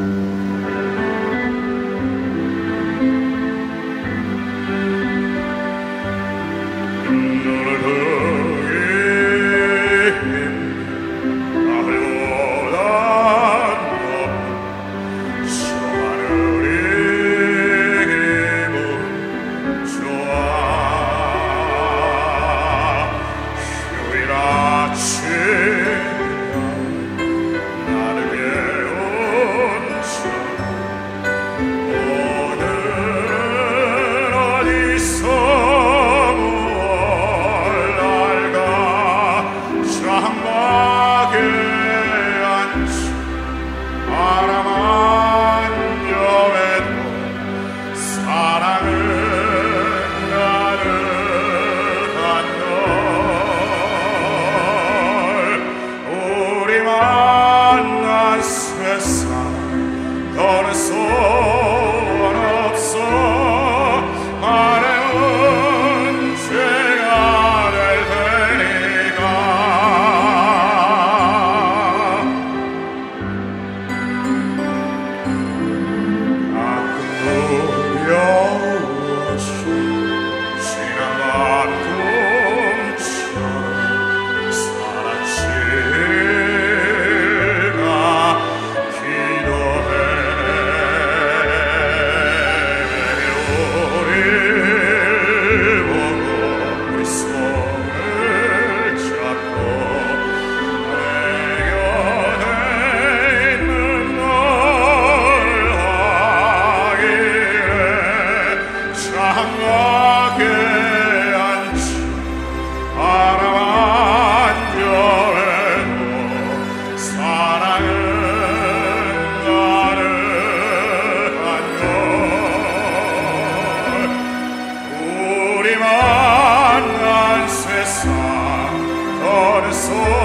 A. Xenian Non Annan sessan, torso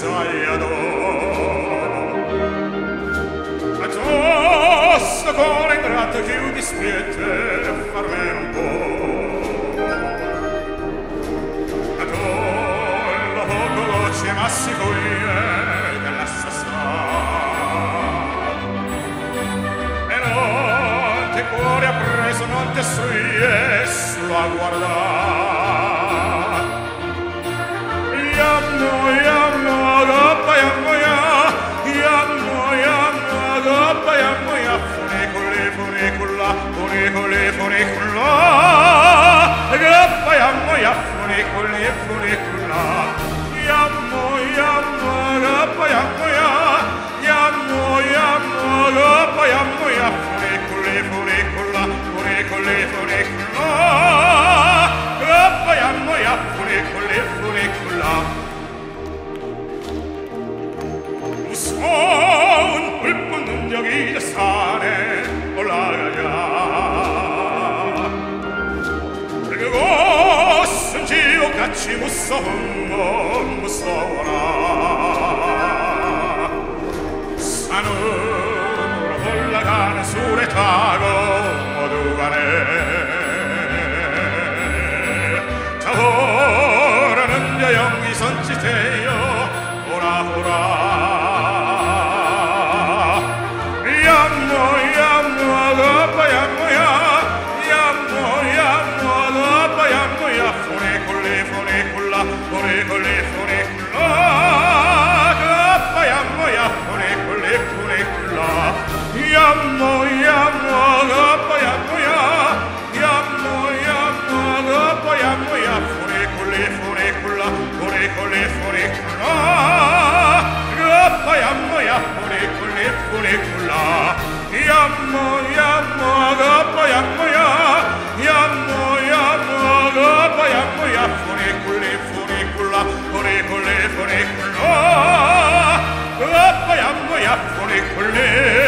saia d'oro. Ma tosto colo in grato chiudis piette farme un po'. Ma to il nuovo colo c'è massicuia per l'assassà. E non te cuore ha preso, non te suiesco a guardà. make love. Sunshine. tei 哎。